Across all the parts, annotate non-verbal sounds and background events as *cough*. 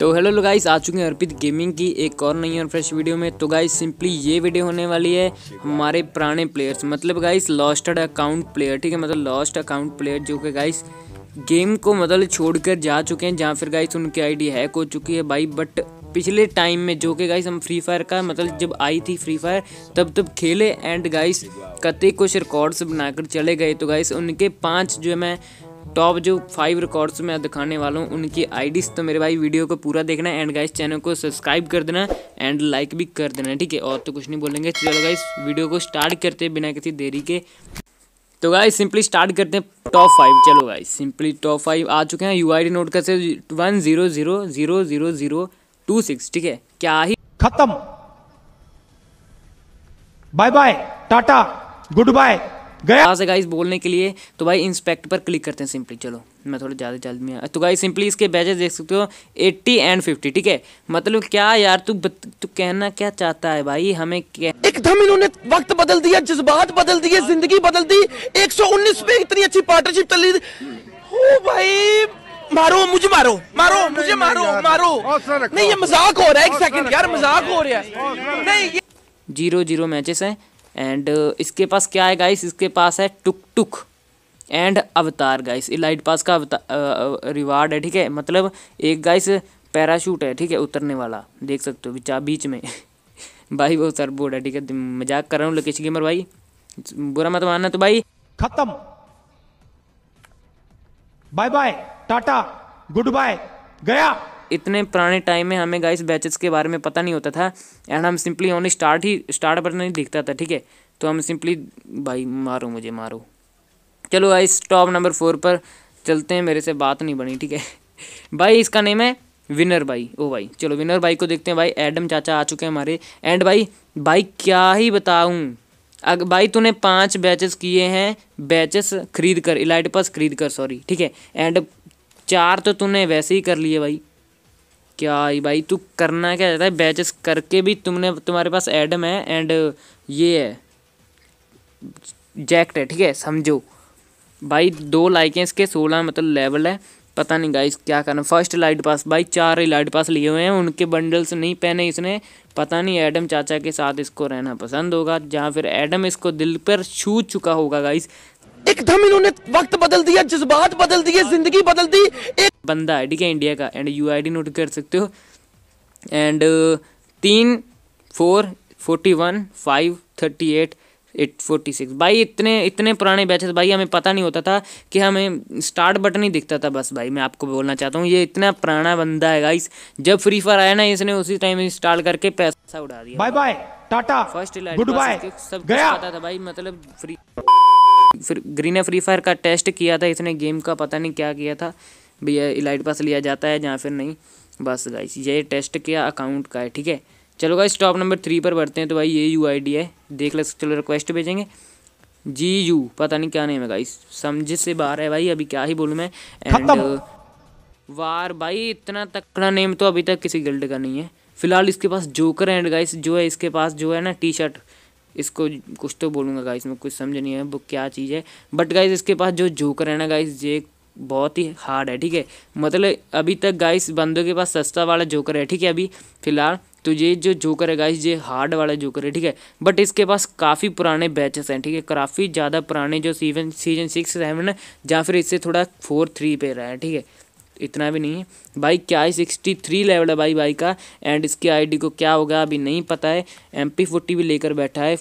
तो hello guys आ चुके हैं अर्पित गेमिंग की एक और नई और फ्रेश वीडियो में। तो गाइस सिंपली ये वीडियो होने वाली है हमारे पुराने प्लेयर्स मतलब गाइस लॉस्टेड अकाउंट प्लेयर ठीक है? मतलब लॉस्ट अकाउंट प्लेयर जो कि गाइस गेम को मतलब छोड़कर जा चुके हैं, जहाँ फिर गाइस उनकी आईडी हैक हो चुकी है भाई। बट पिछले टाइम में जो कि गाइस हम फ्री फायर का मतलब जब आई थी फ्री फायर तब तब खेले एंड गाइस कते कुछ रिकॉर्ड्स बनाकर चले गए। तो गाइस उनके पाँच जो है मैं टॉप जो फाइव रिकॉर्ड्स मैं दिखाने वाला हूँ, उनकी आईडीज तो मेरे भाई वीडियो को पूरा देखना एंड गाइस चैनल को सब्सक्राइब कर देना एंड लाइक भी कर देना, ठीक है? और तो कुछ नहीं बोलेंगे। चलो गाइस वीडियो को स्टार्ट करते बिना किसी देरी के। तो गाइस सिंपली स्टार्ट करते हैं टॉप फाइव चलो गाइस सिंपली टॉप फाइव आ चुके हैं। U I D note one zero two six ठीक है? क्या ही खत्म। Bye bye tata good bye गया। यहाँ से गाइस बोलने के लिए तो भाई इंस्पेक्ट पर क्लिक करते हैं सिंपली चलो मैं थोड़ा ज़्यादा जल्दी में तो गाइस सिंपली इसके बैचेस देख सकते हो 80 एंड 50 ठीक है? मतलब क्या यार तू तू कहना क्या चाहता है भाई? हमें क्या एकदम इन्होंने वक्त बदल दिया जज्बात बदल दिए ज़िंदगी बदल दी 119 पे इतनी अच्छी पार्टनरशिप चल। रही ओ भाई मारो मुझे मारो मारो मुझे मारो मारो। नहीं ये मज़ाक हो रहा है एक सेकंड यार मज़ाक हो रहा है। नहीं ये ज़ीरो ज़ीरो मैचेस हैं। एंड इसके पास क्या है गाइस इसके पास है टुक टुक एंड अवतार गाइस इलाइट पास का रिवार्ड है, ठीक है? मतलब एक गाइस पैराशूट है, ठीक है? उतरने वाला, देख सकते हो, बीचा, बीच में। *laughs* भाई, वो सर बोर्ड है, ठीक है? मज़ाक कर रहा हूँ लोकेश गेमर भाई। बुरा मत मानना तो भाई। खत्म। Bye bye tata good bye गया। इतने पुराने टाइम में हमें गाइस बैचेस के बारे में पता नहीं होता था एंड हम सिंपली ओनली स्टार्ट ही स्टार्ट पर नहीं दिखता था, ठीक है? तो हम सिंपली भाई मारो मुझे, मारो। चलो गाइस टॉप नंबर फोर पर चलते हैं, मेरे से बात नहीं बनी, ठीक है? *laughs* भाई इसका नेम है विनर भाई, ओ भाई। चलो विनर भाई को देखते हैं, भाई एडम चाचा आ चुके हैं हमारे। एंड भाई भाई क्या ही बताऊँ? अग, भाई तूने पाँच बैचेस किए हैं बैचेस खरीद कर इलाइट पास खरीद कर सॉरी ठीक है? एंड चार तो तूने वैसे ही कर लिए भाई। क्या ही भाई, तू करना क्या चाहता है? बैचेस करके भी तुमने, तुम्हारे पास एडम है एंड ये है। जैक्ट है, ठीक है? समझो। भाई, दो लाइक हैं इसके, सोलह मतलब लेवल है। पता नहीं गाइस क्या करना। फ़र्स्ट लाइट पास भाई, चार ही लाइट पास लिए हुए हैं। उनके बंडल्स नहीं पहने इसने। पता नहीं एडम चाचा के साथ इसको रहना पसंद होगा, जहाँ फिर एडम इसको दिल पर छू चुका होगा गाइस एकदम इन्होंने वक्त बदल दिया, जज्बात बदल दिए, ज़िंदगी बदल दी। एक बंदा है ठीक है इंडिया का? And U I D note कर सकते हो। एंड तीन four forty one five thirty eight eight forty six भाई इतने इतने पुराने बैचेस भाई हमें पता नहीं होता था कि हमें स्टार्ट बटन ही दिखता था बस भाई मैं आपको बोलना चाहता हूँ ये इतना पुराना बंदा है गाइस जब फ्री फायर आया ना इसने उसी टाइम इंस्टॉल करके पैसा उड़ा दिया। Bye bye tata first good bye सब गया। पता था भाई मतलब फ्री फिर ग्रीन फ्री फायर का टेस्ट किया था इसने गेम का पता नहीं क्या किया था। भैया इलाइट पास लिया जाता है जहाँ फिर नहीं। बस गाइस ये टेस्ट किया अकाउंट का है ठीक है? चलो गाइस टॉप नंबर थ्री पर बढ़ते हैं तो भाई ये यू आई डी है। देख ले चलो रिक्वेस्ट भेजेंगे। जी यू पता नहीं क्या नेम है गाइस समझ से बाहर है भाई अभी क्या ही बोलूँ मैं। एंड वार भाई इतना तकड़ा नेम तो अभी तक किसी गिल्ड का नहीं है। फ़िलहाल इसके पास जोकर एंड गाइस जो है इसके पास जो है ना टी शर्ट इसको कुछ तो बोलूँगा गाइस में कुछ समझ नहीं है वो क्या चीज़ है। बट गाइस इसके पास जो जोकर है ना गाइस ये बहुत ही हार्ड है, ठीक है? मतलब अभी तक गाइस बंदों के पास सस्ता वाला जोकर है, ठीक है? अभी फ़िलहाल तो ये जो जोकर है गाइस ये हार्ड वाला जोकर है, ठीक है? बट इसके पास काफ़ी पुराने बैचेस हैं, ठीक है? काफ़ी ज़्यादा पुराने जो सीज़न सीज़न सिक्स सेवन है जहाँ फिर इससे थोड़ा फोर थ्री पे रहा है, ठीक है? इतना भी नहीं है। भाई क्या है सिक्सटी थ्री लेवल है भाई भाई का? एंड इसकी आईडी को क्या होगा अभी नहीं पता है। एम पी फोर्टी भी लेकर बैठा है।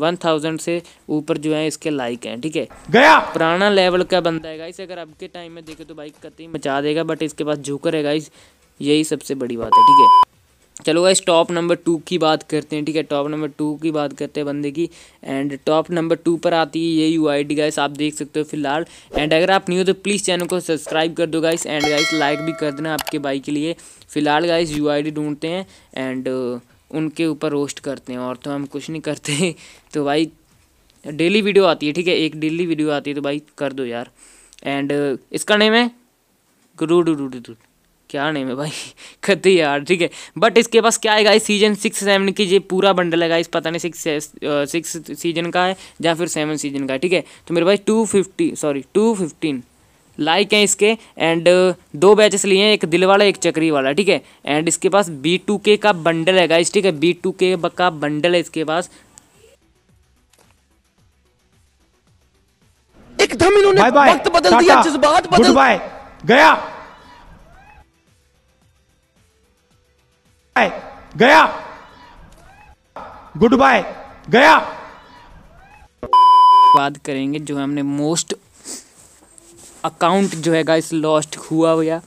वन थाउज़ेंड से ऊपर जो है इसके लाइक हैं ठीक है? गया! पुराना लेवल का बंदा है गाइस अगर अब के टाइम में देखे तो भाई कतई मचा देगा बट इसके पास झूकर है गाइस यही सबसे बड़ी बात है ठीक है? चलो गाइस टॉप नंबर टू की बात करते हैं, ठीक है? टॉप नंबर टू की बात करते हैं बंदे की एंड टॉप नंबर टू पर आती है ये यू आई डी गाइस आप देख सकते हो फ़िलहाल। एंड अगर आप नहीं हो तो प्लीज़ चैनल को सब्सक्राइब कर दो गाइस एंड गाइस लाइक भी कर देना आपके भाई के लिए। फ़िलहाल गाइस यू आई डी ढूंढते हैं एंड उनके ऊपर रोस्ट करते हैं, और तो हम कुछ नहीं करते। *laughs* तो भाई डेली वीडियो आती है, ठीक है? एक डेली वीडियो आती है तो भाई कर दो यार। एंड इसका नेम है गुरु डू डू डू क्या नेम है भाई? *laughs* खत्ती यार ठीक है। बट इसके पास क्या है गाइस सीज़न सिक्स सेवन की ये पूरा बंडल है गाइस पता नहीं सिक्स सिक्स सीज़न का है या फिर सेवन सीज़न का है ठीक है? तो मेरे भाई two fifty sorry two fifteen like हैं इसके एंड दो बैचेस लिए हैं एक दिल वाला एक चक्री वाला ठीक है? एंड इसके पास बी टू के का बंडल है गाइस ठीक है? बी टू के का बंडल है इसके पास। एकदम इन्होंने वक्त बदल दिया जज्बात बदल गया। बाय, गया। गुड बाय गया। बात करेंगे जो हमने मोस्ट अकाउंट जो है गाइस लॉस्ट हुआ हुआ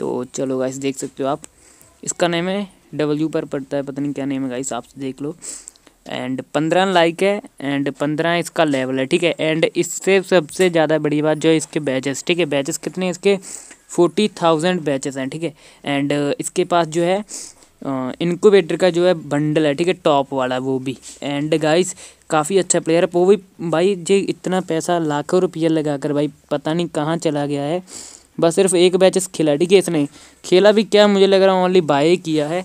तो चलो गाइस देख सकते हो आप। इसका नेम है डब्ल्यू पर पड़ता है पता नहीं क्या नेम है गाइस आप देख लो। एंड पंद्रह लाइक है एंड पंद्रह इसका लेवल है ठीक है। एंड इससे सबसे ज़्यादा बड़ी बात जो है इसके बैचेस ठीक है। बैचेस कितने इसके? फोर्टी थाउज़ेंड बैचेस हैं ठीक है। एंड इसके पास जो है इनक्यूबेटर का जो है बंडल है, ठीक है टॉप वाला वो भी। एंड गाइस काफ़ी अच्छा प्लेयर है। वो भी, भाई, जो इतना पैसा लाखों रुपया लगा कर भाई, पता नहीं कहाँ चला गया है। बस सिर्फ़ एक बैचेस खेला, ठीक है, इसने। खेला भी क्या, मुझे लग रहा है ओनली बाय किया है।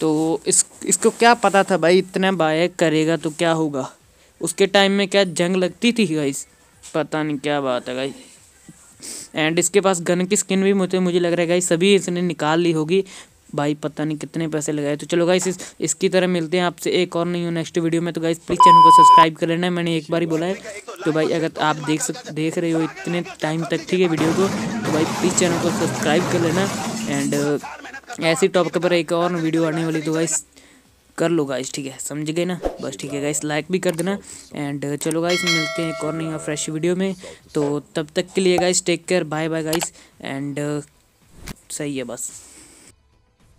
तो इस, इसको क्या पता था, भाई, इतना बाय करेगा तो क्या होगा? उसके टाइम में क्या जंग लगती थी गाइस पता नहीं क्या बात है गाइस एंड इसके पास गन की स्किन भी मुझे मुझे लग रहा है गाइस सभी इसने निकाल ली होगी। भाई पता नहीं कितने पैसे लगाए। तो चलो गाइस इस, इसकी तरह मिलते हैं आपसे एक और नहीं हो नेक्स्ट वीडियो में। तो गाइस प्लीज़ चैनल को सब्सक्राइब कर लेना। मैंने एक बार ही बोला है तो भाई अगर आप देख सक देख रहे हो इतने टाइम तक ठीक है वीडियो को तो भाई प्लीज़ चैनल को सब्सक्राइब कर लेना। एंड ऐसी टॉपिक पर एक और वीडियो आने वाली तो गाइस कर लो गाइस ठीक है समझ गए ना? बस ठीक है गाइस लाइक भी कर देना। एंड चलो गाइस मिलते हैं एक और नहीं फ्रेश वीडियो में। तो तब तक के लिए guys take care bye bye guys and सही है बस।